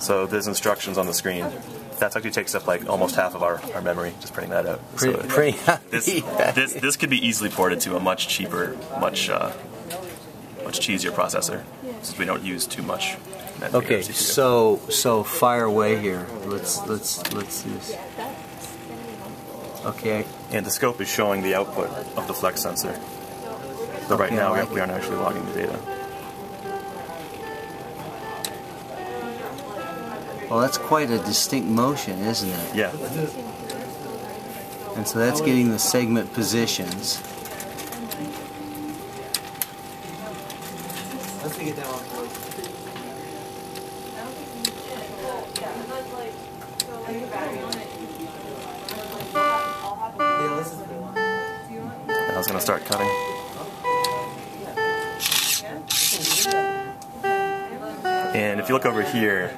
So there's instructions on the screen. That actually takes up like almost half of our, our memory, just printing that out. So Pretty, pretty this, this this could be easily ported to a much cheaper, much uh, much cheesier processor, since we don't use too much. Okay, so so fire away here. Let's let's let's see this. Okay, and the scope is showing the output of the flex sensor. But right now I we, like we aren't actually logging the data. Well that's quite a distinct motion, isn't it? Yeah, And so that's getting the segment positions. I was gonna start cutting. And if you look over here,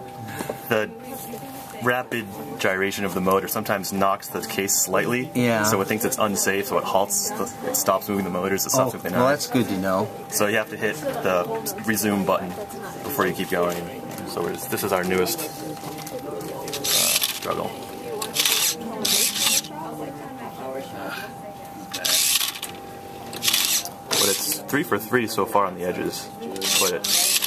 the rapid gyration of the motor sometimes knocks the case slightly. Yeah. So it thinks it's unsafe, so it halts, the, it stops moving the motors, it Oh, stops moving the well that's good to know. So you have to hit the resume button before you keep going. So this is our newest uh, struggle. But it's three for three so far on the edges. But it's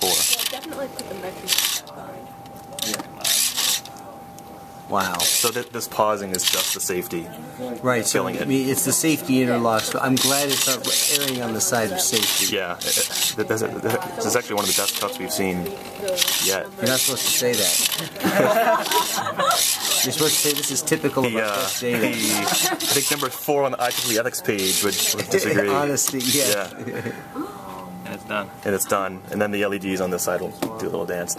four. Definitely put the metric back on. Wow. So th- this pausing is just the safety. Right. So Killing it. I mean, it's the safety interlocks. So I'm glad it's not erring on the side of safety. Yeah, it, it, this, is, actually one of the best cuts we've seen yet. You're not supposed to say that. You're supposed to say this is typical of The, our uh, best the. I think number four on the IEEE ethics page would, would disagree. Honesty, yeah. Yeah. Done. And it's done. And then the LEDs on this side will do a little dance.